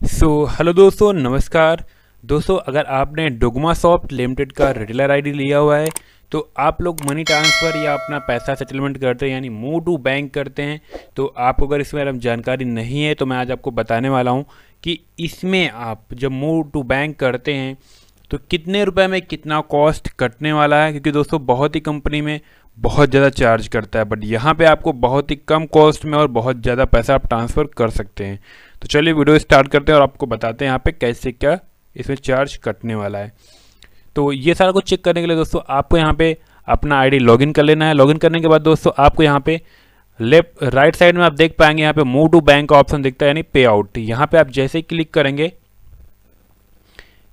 So hello दोस्तों, नमस्कार। दोस्तों, अगर आपने डोगमा सॉफ्ट लिमिटेड का रिटेलर आईडी लिया हुआ है तो आप लोग मनी ट्रांसफ़र या अपना पैसा सेटलमेंट करते हैं, यानी मूव टू बैंक करते हैं तो आपको अगर इसमें में जानकारी नहीं है तो मैं आज आपको बताने वाला हूँ कि इसमें आप जब मूव टू बैंक करते हैं तो कितने रुपए में कितना कॉस्ट कटने वाला है? क्योंकि दोस्तों, बहुत ही कंपनी में बहुत ज़्यादा चार्ज करता है बट यहाँ पे आपको बहुत ही कम कॉस्ट में और बहुत ज़्यादा पैसा आप ट्रांसफ़र कर सकते हैं। तो चलिए वीडियो स्टार्ट करते हैं और आपको बताते हैं यहाँ पे कैसे क्या इसमें चार्ज कटने वाला है। तो ये सारा कुछ चेक करने के लिए दोस्तों, आपको यहाँ पे अपना आईडी लॉगिन कर लेना है। लॉगिन करने के बाद दोस्तों, आपको यहाँ पे लेफ़्ट राइट साइड में आप देख पाएँगे यहाँ पे मूव टू बैंक का ऑप्शन दिखता है, यानी पे आउट यहाँ पे आप जैसे क्लिक करेंगे,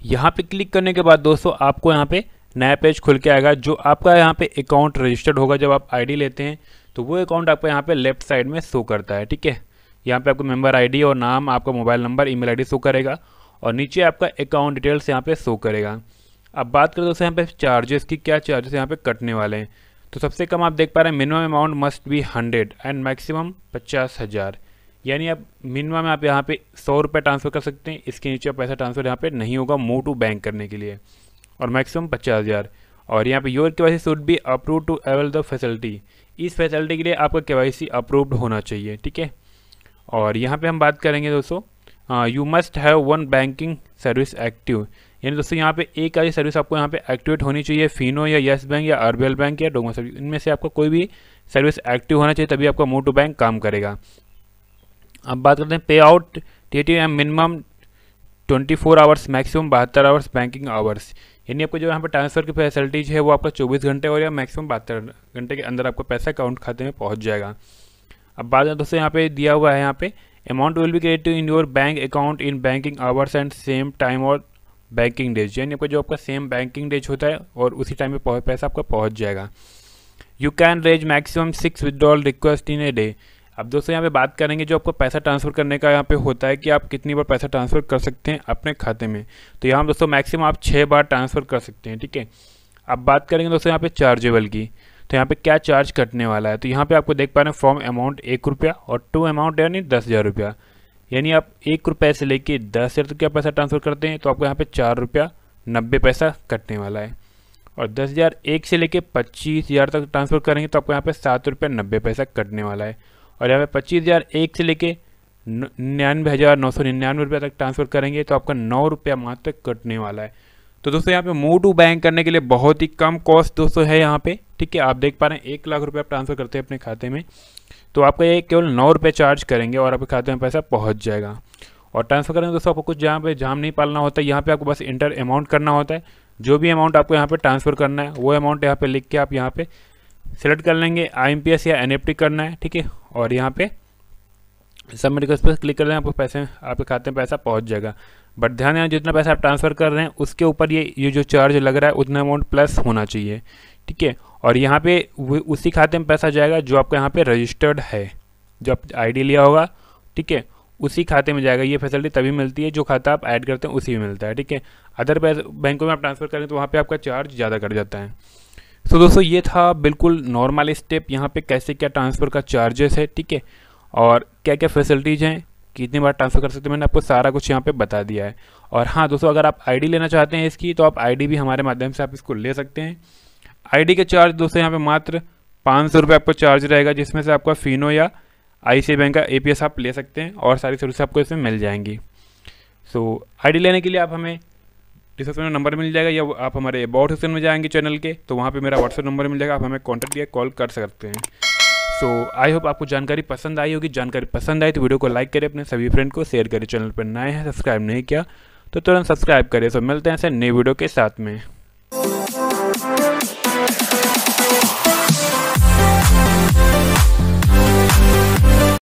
यहाँ पे क्लिक करने के बाद दोस्तों, आपको यहाँ पे नया पेज खुल के आएगा, जो आपका यहाँ पे अकाउंट रजिस्टर्ड होगा जब आप आईडी लेते हैं तो वो अकाउंट आपको यहाँ पे लेफ़्ट साइड में शो करता है, ठीक है? यहाँ पे आपको मेंबर आईडी और नाम, आपका mobile number email ID show करेगा और नीचे आपका अकाउंट डिटेल्स यहाँ पे शो करेगा। अब बात करें दोस्तों यहाँ पे चार्जेस की, क्या चार्जेस यहाँ पे कटने वाले हैं? तो सबसे कम आप देख पा रहे हैं minimum amount must be hundred and maximum पचास हज़ार। यानी आप मिनिमम आप यहाँ पे सौ रुपये ट्रांसफ़र कर सकते हैं, इसके नीचे पैसा ट्रांसफ़र यहाँ पे नहीं होगा मूव टू बैंक करने के लिए। और मैक्सिमम पचास हज़ार। और यहाँ पे your K Y should be approve to avail the facility इस फैसिलिटी के लिए आपका के वाई सी अप्रूव्ड होना चाहिए, ठीक है? और यहाँ पे हम बात करेंगे दोस्तों you must have one banking service active यानी दोस्तों, यहाँ पे एक ऐसी सर्विस आपको यहाँ पे एक्टिवेट होनी चाहिए फिनो या येस बैंक या आर बैंक या डोमो सर्विस इनमें से आपका कोई भी सर्विस एक्टिव होना चाहिए, तभी आपका मूव टू बैंक काम करेगा। अब बात करते हैं payout T T M minimum twenty four hours maximum बहत्तर आवर्स बैंकिंग आवर्स यानी आपको जो यहाँ पर ट्रांसफ़र की फैसिलिटीज़ है, वो आपका चौबीस घंटे और या मैक्सिमम बहत्तर घंटे के अंदर आपका पैसा अकाउंट खाते में पहुँच जाएगा। अब बात दोस्तों यहाँ पे दिया हुआ है यहाँ पे amount will be created in your bank account in banking hours and same time और बैंकिंग डेज़ यानी आपका जो आपका सेम बैंकिंग डेज़ होता है और उसी टाइम पे पैसा आपका पहुँच जाएगा। You can raise maximum six withdrawal request in a day अब दोस्तों यहाँ पे बात करेंगे जो आपको पैसा ट्रांसफ़र करने का यहाँ पे होता है कि आप कितनी बार पैसा ट्रांसफ़र कर सकते हैं अपने खाते में। तो यहाँ दोस्तों मैक्सिमम आप छः बार ट्रांसफ़र कर सकते हैं, ठीक है? अब बात करेंगे दोस्तों यहाँ पे चार्जेबल की। तो यहाँ पे क्या चार्ज कटने वाला है? तो यहाँ पे आपको देख पा रहे हैं फ्रॉम अमाउंट एक रुपया और टू अमाउंट यानी दस हज़ार रुपया। यानी आप एक रुपये से लेके दस हज़ार तक क्या पैसा ट्रांसफ़र करते हैं तो आपको यहाँ पे चार रुपया नब्बे पैसा कटने वाला है। और दस हज़ार एक से लेके पच्चीस हज़ार तक ट्रांसफ़र करेंगे तो आपको यहाँ पे सात रुपये नब्बे पैसा कटने वाला है। और यहाँ पे पच्चीस हज़ार एक से लेके निन्यानवे हज़ार नौ सौ निन्यानवे रुपये तक ट्रांसफ़र करेंगे तो आपका नौ रुपया मात्र कटने वाला है। तो दोस्तों यहाँ पे मूव टू बैंक करने के लिए बहुत ही कम कॉस्ट दोस्तों है यहाँ पे, ठीक है? आप देख पा रहे हैं, एक लाख रुपये आप ट्रांसफ़र करते हैं अपने खाते में तो आपका ये केवल नौ रुपये चार्ज करेंगे और आपके खाते में पैसा पहुँच जाएगा। और ट्रांसफ़र करेंगे दोस्तों आपको कुछ जहाँ पे जाम नहीं पालना होता है, यहाँ पे आपको बस इंटर अमाउंट करना होता है। जो भी अमाउंट आपको यहाँ पे ट्रांसफ़र करना है, वो अमाउंट यहाँ पे लिख के आप यहाँ पे सेलेक्ट कर लेंगे आईएमपीएस या एन करना है, ठीक है? और यहाँ पे सबमिट रिक्वेस्ट पर क्लिक कर लें, आपको पैसे, आपके खाते में पैसा पहुँच जाएगा। बट ध्यान देना जितना पैसा आप ट्रांसफ़र कर रहे हैं, उसके ऊपर ये ये जो चार्ज लग रहा है, उतना अमाउंट प्लस होना चाहिए। ठीक है? और यहाँ पे उसी खाते में पैसा जाएगा जो आपका यहाँ पे रजिस्टर्ड है, जो आप आईडी लिया होगा। ठीक है? उसी खाते में जाएगा। ये फैसिलिटी तभी मिलती है जो खाता आप ऐड करते हैं, उसी में मिलता है। ठीक है? अदर बैंकों में आप ट्रांसफ़र करें तो वहाँ पर आपका चार्ज ज़्यादा कट जाता है। सो दोस्तों, ये था बिल्कुल नॉर्मल स्टेप यहाँ पे कैसे क्या ट्रांसफ़र का चार्जेस है। ठीक है? और क्या क्या फैसिलिटीज़ हैं? कितनी बार ट्रांसफ़र कर सकते हैं? मैंने आपको सारा कुछ यहाँ पे बता दिया है। और हाँ दोस्तों अगर आप आईडी लेना चाहते हैं इसकी तो आप आईडी भी हमारे माध्यम से आप इसको ले सकते हैं। आईडी के चार्ज दोस्तों यहाँ पे मात्र पाँच सौ रुपये आपको चार्ज रहेगा जिसमें से आपका फिनो या आई बैंक का ए आप ले सकते हैं और सारी सर्विस आपको इसमें मिल जाएँगी। सो so, आई लेने के लिए आप हमें डिस्क्रिप्शन में नंबर मिल जाएगा या आप हमारे अबाउट सेक्शन में जाएँगे चैनल के तो वहाँ पे मेरा व्हाट्सएप नंबर मिल जाएगा आप हमें कॉन्टैक्ट या कॉल कर सकते हैं। सो आई होप आपको जानकारी पसंद आई होगी। जानकारी पसंद आई तो वीडियो को लाइक करें, अपने सभी फ्रेंड को शेयर करें। चैनल पर नए हैं सब्सक्राइब नहीं किया तो तुरंत सब्सक्राइब करें। सो मिलते हैं ऐसे नई वीडियो के साथ में।